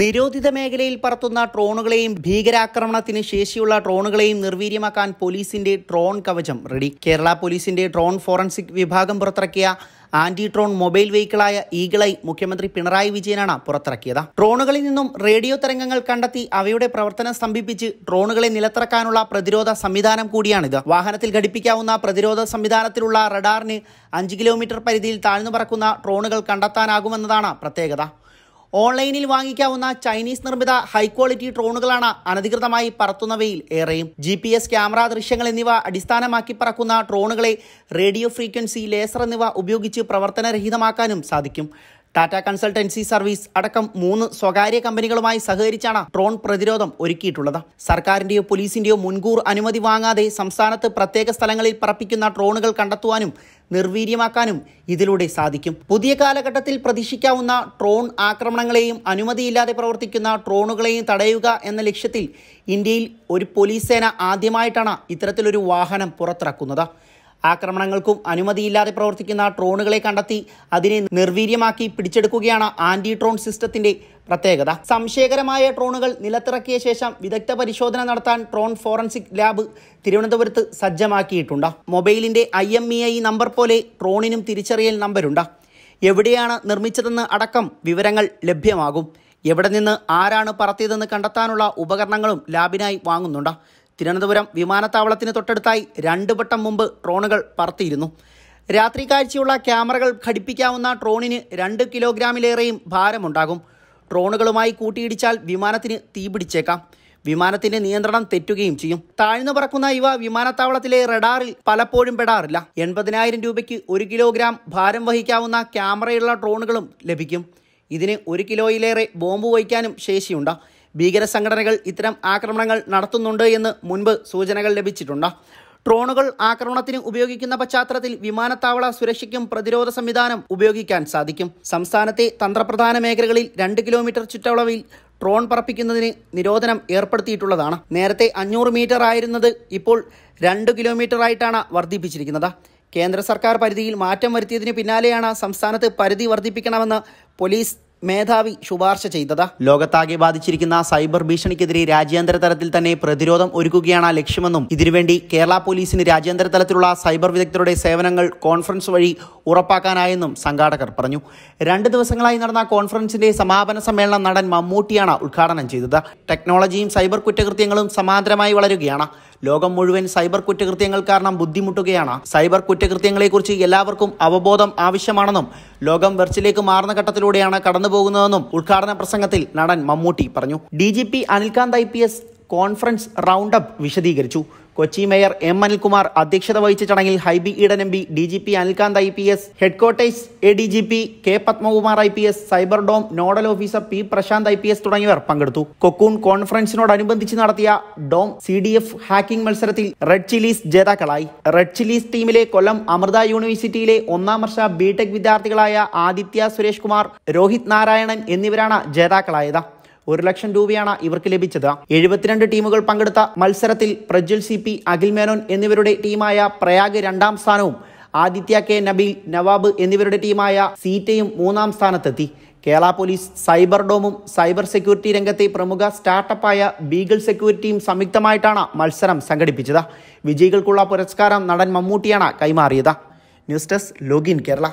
നിരോധിത മേഖലയിൽ പറത്തുന്ന ഡ്രോണുകളെയും ഭീകരാക്രമണത്തിന് ശേഷിയുള്ള ഡ്രോണുകളെയും നിർവീര്യമാക്കാൻ പോലീസിന്റെ ഡ്രോൺ കവചം റെഡി. കേരള പോലീസിന്റെ ഡ്രോൺ ഫോറൻസിക് വിഭാഗം പുറത്തിറക്കിയ ആന്റി ഡ്രോൺ മൊബൈൽ വെഹിക്കിളായ ഈഗിളൈ മുഖ്യമന്ത്രി പിണറായി വിജയനാണ് പുറത്തിറക്കിയത്. ഡ്രോണുകളിൽ നിന്നും റേഡിയോ തരംഗങ്ങൾ കണ്ടെത്തി അവയുടെ പ്രവർത്തനം സ്തംഭിപ്പിച്ച് ഡ്രോണുകളെ നിലത്തിറക്കാനുള്ള പ്രതിരോധ സംവിധാനം കൂടിയാണിത്. വാഹനത്തിൽ ഘടിപ്പിക്കാവുന്ന പ്രതിരോധ സംവിധാനത്തിലുള്ള റഡാറിന് അഞ്ച് കിലോമീറ്റർ പരിധിയിൽ താഴ്ന്നു പറക്കുന്ന ഡ്രോണുകൾ കണ്ടെത്താനാകുമെന്നതാണ് പ്രത്യേകത. ഓൺലൈനിൽ വാങ്ങിക്കാവുന്ന ചൈനീസ് നിർമ്മിത ഹൈ ക്വാളിറ്റി ഡ്രോണുകളാണ് അനധികൃതമായി പറത്തുന്നവയിൽ ഏറെയും. ജി പി എസ് ക്യാമറ ദൃശ്യങ്ങൾ എന്നിവ അടിസ്ഥാനമാക്കി പറക്കുന്ന ഡ്രോണുകളെ റേഡിയോ ഫ്രീക്വൻസി ലേസർ എന്നിവ ഉപയോഗിച്ച് പ്രവർത്തനരഹിതമാക്കാനും സാധിക്കും. ടാറ്റ കൺസൾട്ടൻസി സർവീസ് അടക്കം മൂന്ന് സ്വകാര്യ കമ്പനികളുമായി സഹകരിച്ചാണ് ഡ്രോൺ പ്രതിരോധം ഒരുക്കിയിട്ടുള്ളത്. സർക്കാരിന്റെയോ പോലീസിന്റെയോ മുൻകൂർ അനുമതി വാങ്ങാതെ സംസ്ഥാനത്ത് പ്രത്യേക സ്ഥലങ്ങളിൽ പറപ്പിക്കുന്ന ഡ്രോണുകൾ കണ്ടെത്തുവാനും നിർവീര്യമാക്കാനും ഇതിലൂടെ സാധിക്കും. പുതിയ കാലഘട്ടത്തിൽ പ്രതീക്ഷിക്കാവുന്ന ഡ്രോൺ ആക്രമണങ്ങളെയും അനുമതിയില്ലാതെ പ്രവർത്തിക്കുന്ന ഡ്രോണുകളെയും തടയുക എന്ന ലക്ഷ്യത്തിൽ ഇന്ത്യയിൽ ഒരു പോലീസ് സേന ആദ്യമായിട്ടാണ് ഇത്തരത്തിലൊരു വാഹനം പുറത്തിറക്കുന്നത്. ആക്രമണങ്ങൾക്കും അനുമതിയില്ലാതെ പ്രവർത്തിക്കുന്ന ഡ്രോണുകളെ കണ്ടെത്തി അതിനെ നിർവീര്യമാക്കി പിടിച്ചെടുക്കുകയാണ് ആന്റി ഡ്രോൺ സിസ്റ്റത്തിന്റെ പ്രത്യേകത. സംശയകരമായ ഡ്രോണുകൾ നിലത്തിറക്കിയ ശേഷം വിദഗ്ധ പരിശോധന നടത്താൻ ഡ്രോൺ ഫോറൻസിക് ലാബ് തിരുവനന്തപുരത്ത് സജ്ജമാക്കിയിട്ടുണ്ട്. മൊബൈലിന്റെ I M E I number പോലെ ഡ്രോണിനും തിരിച്ചറിയൽ നമ്പരുണ്ട്. എവിടെയാണ് നിർമ്മിച്ചതെന്ന് അടക്കം വിവരങ്ങൾ ലഭ്യമാകും. എവിടെ നിന്ന് ആരാണ് പറത്തിയതെന്ന് കണ്ടെത്താനുള്ള ഉപകരണങ്ങളും ലാബിനായി വാങ്ങുന്നുണ്ട്. തിരുവനന്തപുരം വിമാനത്താവളത്തിന് തൊട്ടടുത്തായി രണ്ട് വട്ടം മുമ്പ് ഡ്രോണുകൾ പറത്തിയിരുന്നു. രാത്രി കാഴ്ചയുള്ള ക്യാമറകൾ ഘടിപ്പിക്കാവുന്ന ഡ്രോണിന് രണ്ട് കിലോഗ്രാമിലേറെയും ഭാരമുണ്ടാകും. ഡ്രോണുകളുമായി കൂട്ടിയിടിച്ചാൽ വിമാനത്തിന് തീപിടിച്ചേക്കാം വിമാനത്തിന്റെ നിയന്ത്രണം തെറ്റുകയും ചെയ്യും. താഴ്ന്നു പറക്കുന്ന ഇവ വിമാനത്താവളത്തിലെ റഡാറിൽ പലപ്പോഴും പെടാറില്ല. എൺപതിനായിരം രൂപയ്ക്ക് ഒരു കിലോഗ്രാം ഭാരം വഹിക്കാവുന്ന ക്യാമറയുള്ള ഡ്രോണുകളും ലഭിക്കും. ഇതിന് ഒരു കിലോയിലേറെ ബോംബ് വഹിക്കാനും ശേഷിയുണ്ട്. ഭീകര സംഘടനകൾ ഇത്തരം ആക്രമണങ്ങൾ നടത്തുന്നുണ്ട് എന്ന് മുൻപ് സൂചനകൾ ലഭിച്ചിട്ടുണ്ട്. ഡ്രോണുകൾ ആക്രമണത്തിന് ഉപയോഗിക്കുന്ന പശ്ചാത്തലത്തിൽ വിമാനത്താവള സുരക്ഷയ്ക്കും പ്രതിരോധ സംവിധാനം ഉപയോഗിക്കാൻ സാധിക്കും. സംസ്ഥാനത്തെ തന്ത്രപ്രധാന മേഖലകളിൽ രണ്ട് കിലോമീറ്റർ ചുറ്റളവിൽ ഡ്രോൺ പറപ്പിക്കുന്നതിന് നിരോധനം ഏർപ്പെടുത്തിയിട്ടുള്ളതാണ്. നേരത്തെ അഞ്ഞൂറ് മീറ്റർ ആയിരുന്നത് ഇപ്പോൾ രണ്ട് കിലോമീറ്റർ ആയിട്ടാണ് വർദ്ധിപ്പിച്ചിരിക്കുന്നത്. കേന്ദ്ര സർക്കാർ പരിധിയിൽ മാറ്റം വരുത്തിയതിന് പിന്നാലെയാണ് സംസ്ഥാനത്ത് പരിധി വർദ്ധിപ്പിക്കണമെന്ന് പോലീസ് മേധാവി ശുപാർശ ചെയ്തത്. ലോകത്താകെ ബാധിച്ചിരിക്കുന്ന സൈബർ ഭീഷണിക്കെതിരെ രാജ്യാന്തര തലത്തിൽ തന്നെ പ്രതിരോധം ഒരുക്കുകയാണ് ലക്ഷ്യമെന്നും ഇതിനുവേണ്ടി കേരള പോലീസിന് രാജ്യാന്തര തലത്തിലുള്ള സൈബർ വിദഗ്ധരുടെ സേവനങ്ങൾ കോൺഫറൻസ് വഴി ഉറപ്പാക്കാനായെന്നും സംഘാടകർ പറഞ്ഞു. രണ്ട് ദിവസങ്ങളായി നടന്ന കോൺഫറൻസിന്റെ സമാപന സമ്മേളനം നടൻ മമ്മൂട്ടിയാണ് ഉദ്ഘാടനം ചെയ്തത്. ടെക്നോളജിയും സൈബർ കുറ്റകൃത്യങ്ങളും സമാന്തരമായി വളരുകയാണ്. ലോകം മുഴുവൻ സൈബർ കുറ്റകൃത്യങ്ങൾ കാരണം ബുദ്ധിമുട്ടുകയാണ്. സൈബർ കുറ്റകൃത്യങ്ങളെക്കുറിച്ച് എല്ലാവർക്കും അവബോധം ആവശ്യമാണെന്നും ലോകം വെർച്ചിലേക്ക് മാറുന്ന ഘട്ടത്തിലൂടെയാണ് കടന്നുപോകുന്നതെന്നും ഉദ്ഘാടന പ്രസംഗത്തിൽ നടൻ മമ്മൂട്ടി പറഞ്ഞു. D G P Anilkant I P S conference round up വിശദീകരിച്ചു. കൊച്ചി മേയർ എം അനിൽകുമാർ അധ്യക്ഷത വഹിച്ച ചടങ്ങിൽ Hibi Eden M P D G P Anilkant I P S headquarters A D G P K Padmakumar I P S cyber dome nodal officer P Prashanth I P S തുടങ്ങിയവർ പങ്കെടുത്തു. Cocoon കോൺഫറൻസിനോടനുബന്ധിച്ച് നടത്തിയ dome C T F hacking മത്സരത്തിൽ red chillies ജേതാക്കളായി. Red chillies ടീമിലെ കൊല്ലം അമൃത യൂണിവേഴ്സിറ്റിയിലെ ഒന്നാം വർഷ ബിടെക് വിദ്യാർത്ഥികളായ ആദിത്യ സുരേഷ് കുമാർ രോഹിത് നാരായണൻ എന്നിവരാണ് ജേതാക്കളായത്. ഒരു ലക്ഷം രൂപയാണ് ഇവർക്ക് ലഭിച്ചത്. എഴുപത്തിരണ്ട് ടീമുകൾ പങ്കെടുത്ത മത്സരത്തിൽ പ്രജ്വൽ സി പി അഖിൽ മേനോൻ എന്നിവരുടെ ടീമായ പ്രയാഗ് രണ്ടാം സ്ഥാനവും ആദിത്യ കെ നബീൽ നവാബ് എന്നിവരുടെ ടീമായ സീറ്റയും മൂന്നാം സ്ഥാനത്തെത്തി. കേരള പോലീസ് സൈബർ ഡോമും സൈബർ സെക്യൂരിറ്റി രംഗത്തെ പ്രമുഖ സ്റ്റാർട്ടപ്പായ ബീഗിൾ സെക്യൂരിറ്റിയും സംയുക്തമായിട്ടാണ് മത്സരം സംഘടിപ്പിച്ചത്. വിജയികൾക്കുള്ള പുരസ്കാരം നടൻ മമ്മൂട്ടിയാണ് കൈമാറിയത്. News desk login Kerala.